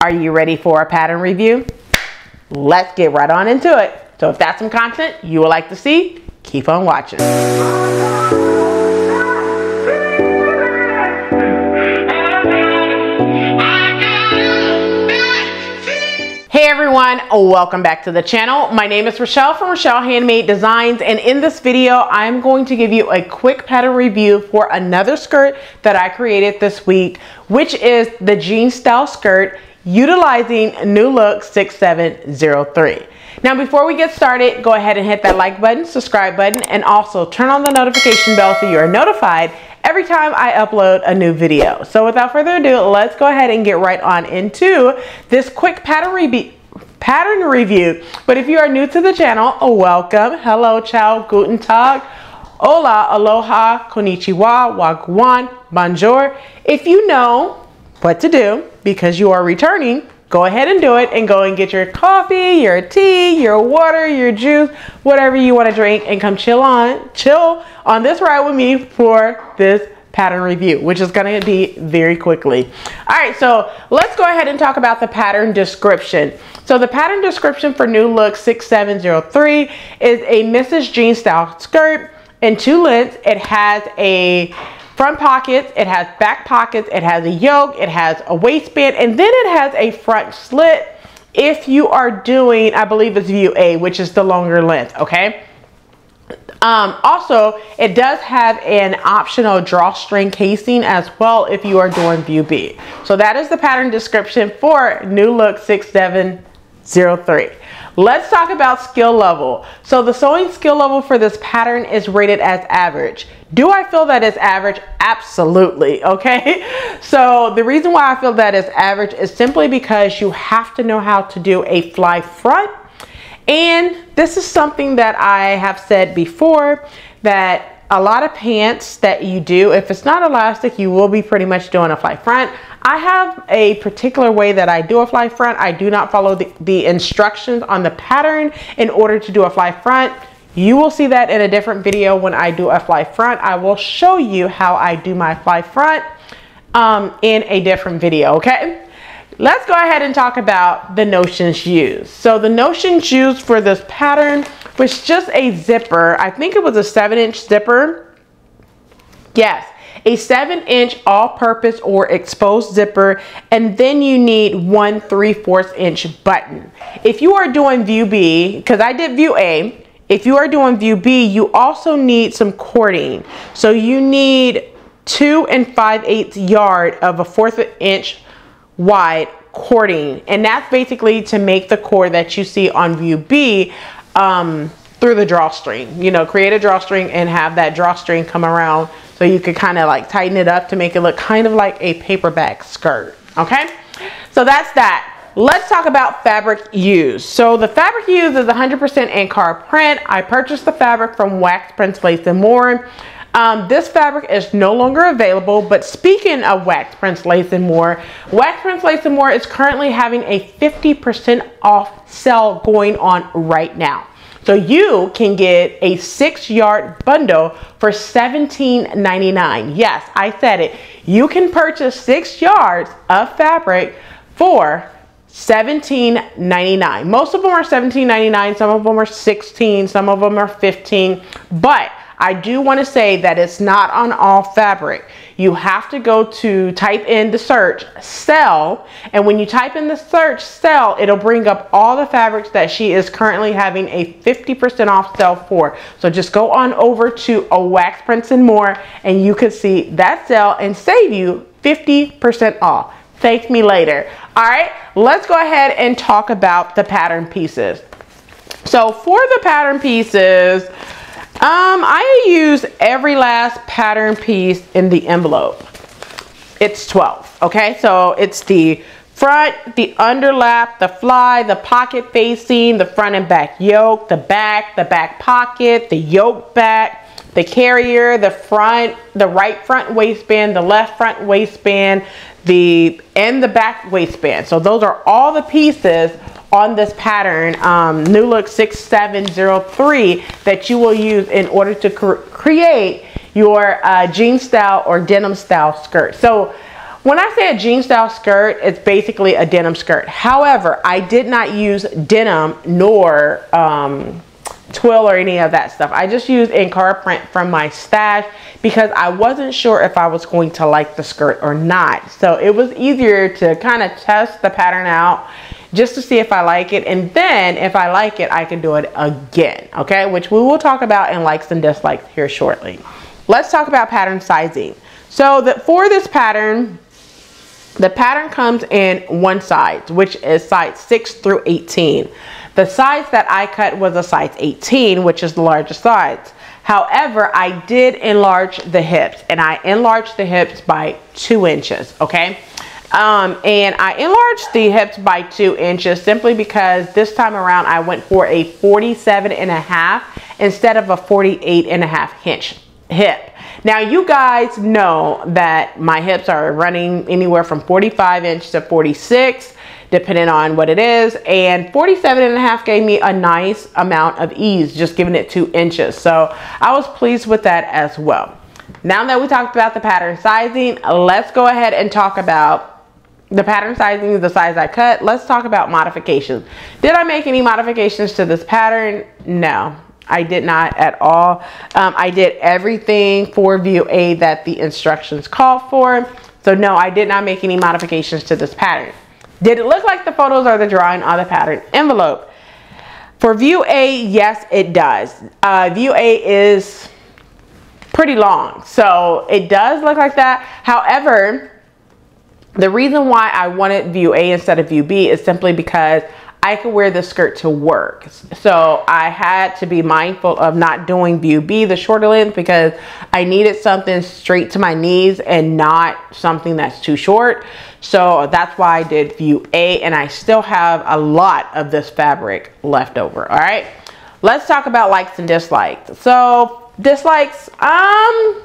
Are you ready for a pattern review? Let's get right on into it. So if that's some content you would like to see, keep on watching. Hey everyone, welcome back to the channel. My name is Rochelle from Rochelle Handmade Designs and in this video I'm going to give you a quick pattern review for another skirt that I created this week which is the jean style skirt utilizing New Look 6703. Now before we get started, go ahead and hit that like button, subscribe button, and also turn on the notification bell so you are notified every time I upload a new video. So without further ado, let's go ahead and get right on into this quick pattern review pattern review. But if you are new to the channel, welcome. Hello, ciao, guten tag, hola, aloha, konnichiwa, wagwan, bonjour. If you know what to do because you are returning, go ahead and do it and go and get your coffee, your tea, your water, your juice, whatever you want to drink and come chill on, chill on this ride with me for this pattern review, which is going to be very quickly. All right, so let's go ahead and talk about the pattern description. So the pattern description for New Look 6703 is a Misses' Jean style skirt in two lengths. It has a front pockets, it has back pockets, it has a yoke, it has a waistband, and then it has a front slit if you are doing, I believe it's view A, which is the longer length, okay? Um, also, it does have an optional drawstring casing as well if you are doing view B. So that is the pattern description for New Look 6703. Let's talk about skill level. So the sewing skill level for this pattern is rated as average. Do I feel that is average? Absolutely, okay? So the reason why I feel that is average is simply because you have to know how to do a fly front. And this is something that I have said before that a lot of pants that you do, if it's not elastic, you will be pretty much doing a fly front. I have a particular way that I do a fly front. I do not follow the, the instructions on the pattern in order to do a fly front. You will see that in a different video when I do a fly front. I will show you how I do my fly front um, in a different video, okay? Let's go ahead and talk about the notions used. So the notions used for this pattern was just a zipper. I think it was a seven inch zipper. Yes, a seven inch all-purpose or exposed zipper, and then you need one 3 4 inch button. If you are doing view B, because I did view A, if you are doing view B, you also need some cording. So you need two and five eighths yard of a fourth inch wide cording. And that's basically to make the cord that you see on view B um, through the drawstring. You know, create a drawstring and have that drawstring come around so you could kind of like tighten it up to make it look kind of like a paperbag skirt. Okay, so that's that. Let's talk about fabric used. So the fabric used is 100% Ankara print. I purchased the fabric from Wax Prints Lace and More. Um, this fabric is no longer available, but speaking of Wax Prints Lace and More, Wax Prints Lace and More is currently having a 50% off sale going on right now. So you can get a six yard bundle for $17.99. Yes, I said it. You can purchase six yards of fabric for $17.99. Most of them are $17.99, some of them are 16, some of them are 15, but I do want to say that it's not on all fabric. You have to go to type in the search sell and when you type in the search sell it'll bring up all the fabrics that she is currently having a 50% off sale for. So just go on over to a wax prints and more and you can see that sale and save you 50% off. Thank me later. All right, let's go ahead and talk about the pattern pieces. So for the pattern pieces, um, I use every last pattern piece in the envelope. It's 12, okay? So it's the front, the underlap, the fly, the pocket facing, the front and back yoke, the back, the back pocket, the yoke back, the carrier, the front, the right front waistband, the left front waistband, the and the back waistband. So those are all the pieces on this pattern, um, New Look 6703, that you will use in order to cr create your uh, jean style or denim style skirt. So when I say a jean style skirt, it's basically a denim skirt. However, I did not use denim nor um, twill or any of that stuff. I just used Ankara print from my stash because I wasn't sure if I was going to like the skirt or not. So it was easier to kind of test the pattern out just to see if I like it. And then if I like it, I can do it again, okay? Which we will talk about in likes and dislikes here shortly. Let's talk about pattern sizing. So that for this pattern, the pattern comes in one size, which is size 6 through 18. The size that I cut was a size 18, which is the largest size. However, I did enlarge the hips and I enlarged the hips by two inches, okay? Um, and I enlarged the hips by two inches simply because this time around I went for a 47 and a half instead of a 48 and a half inch hip. Now you guys know that my hips are running anywhere from 45 inch to 46 depending on what it is. And 47 and a half gave me a nice amount of ease, just giving it two inches. So I was pleased with that as well. Now that we talked about the pattern sizing, let's go ahead and talk about the pattern sizing, the size I cut. Let's talk about modifications. Did I make any modifications to this pattern? No. I did not at all. Um, I did everything for view A that the instructions call for. So no, I did not make any modifications to this pattern. Did it look like the photos or the drawing on the pattern envelope? For view A, yes, it does. Uh, view A is pretty long, so it does look like that. However, the reason why I wanted view A instead of view B is simply because I could wear the skirt to work. So I had to be mindful of not doing view B, the shorter length, because I needed something straight to my knees and not something that's too short. So that's why I did view A and I still have a lot of this fabric left over. All right, let's talk about likes and dislikes. So dislikes, um,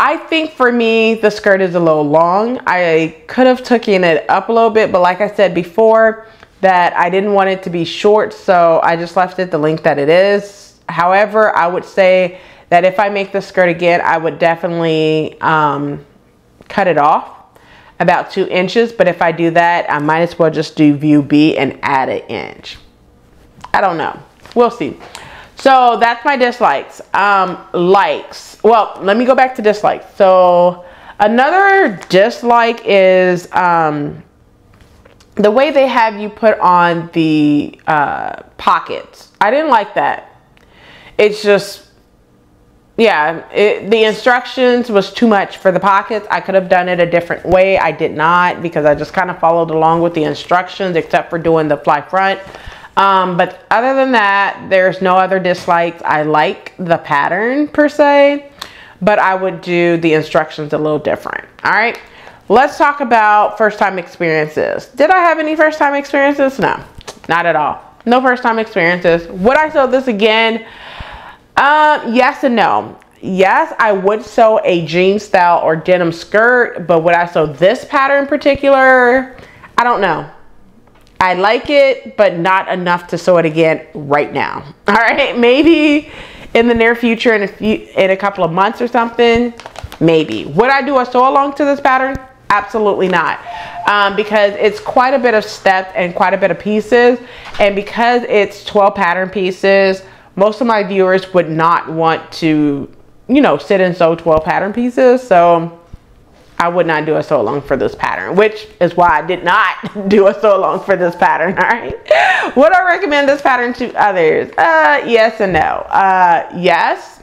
I think for me, the skirt is a little long. I could have taken it up a little bit, but like I said before, that I didn't want it to be short, so I just left it the length that it is. However, I would say that if I make the skirt again, I would definitely um, cut it off about two inches. But if I do that, I might as well just do view B and add an inch. I don't know. We'll see. So that's my dislikes. Um, likes. Well, let me go back to dislikes. So another dislike is um, the way they have you put on the uh, pockets, I didn't like that. It's just, yeah, it, the instructions was too much for the pockets. I could have done it a different way. I did not because I just kind of followed along with the instructions except for doing the fly front. Um, but other than that, there's no other dislikes. I like the pattern per se, but I would do the instructions a little different. All right. Let's talk about first time experiences. Did I have any first time experiences? No, not at all. No first time experiences. Would I sew this again? Uh, yes and no. Yes, I would sew a jean style or denim skirt, but would I sew this pattern in particular? I don't know. I like it, but not enough to sew it again right now. All right, maybe in the near future, in a few, in a couple of months or something, maybe. Would I do a sew along to this pattern? Absolutely not. Um, because it's quite a bit of steps and quite a bit of pieces. And because it's 12 pattern pieces, most of my viewers would not want to, you know, sit and sew 12 pattern pieces. So I would not do a sew along for this pattern, which is why I did not do a sew along for this pattern, all right? Would I recommend this pattern to others? Uh, yes and no. Uh, yes,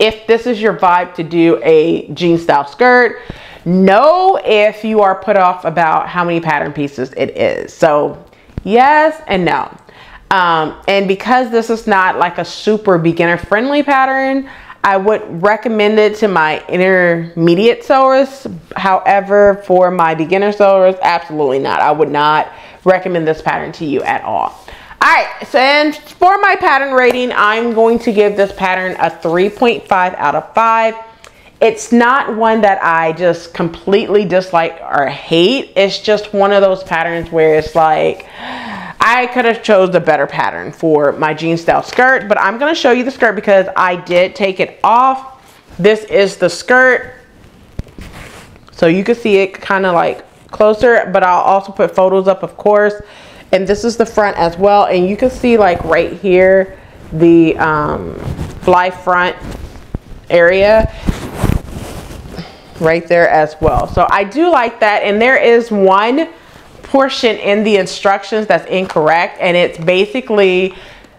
if this is your vibe to do a jean style skirt, no if you are put off about how many pattern pieces it is. So yes and no. Um, and because this is not like a super beginner friendly pattern, I would recommend it to my intermediate sewers. However, for my beginner sewers, absolutely not. I would not recommend this pattern to you at all. All right, so and for my pattern rating, I'm going to give this pattern a 3.5 out of 5. It's not one that I just completely dislike or hate. It's just one of those patterns where it's like, I could have chose a better pattern for my jean style skirt, but I'm gonna show you the skirt because I did take it off. This is the skirt. So you can see it kind of like closer, but I'll also put photos up, of course. And this is the front as well. And you can see like right here, the um, fly front area right there as well. So I do like that. And there is one portion in the instructions that's incorrect. And it's basically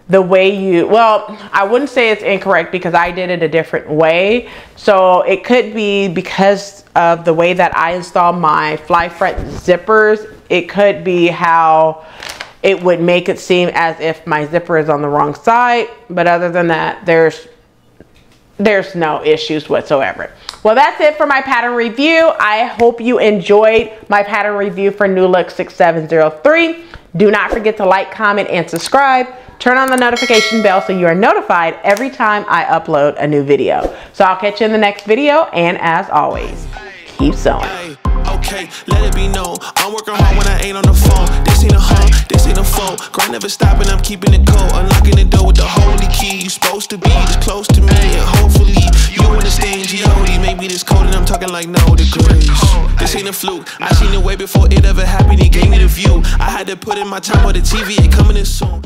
the way you, well, I wouldn't say it's incorrect because I did it a different way. So it could be because of the way that I install my fly front zippers. It could be how it would make it seem as if my zipper is on the wrong side. But other than that, there's there's no issues whatsoever. Well, that's it for my pattern review. I hope you enjoyed my pattern review for New Look 6703. Do not forget to like, comment, and subscribe. Turn on the notification bell so you are notified every time I upload a new video. So I'll catch you in the next video, and as always, keep sewing okay, let it be known. I'm working hard when I ain't on the phone. This ain't a home, this ain't a phone. Grind never stopping, I'm keeping it cold. Unlocking the door with the holy key. You supposed to be this close to me, and hopefully you understand G.O.D. Maybe this cold and I'm talking like no degrees. This ain't a fluke. I seen it way before it ever happened. He gave me the view. I had to put in my time on the TV, it coming in soon.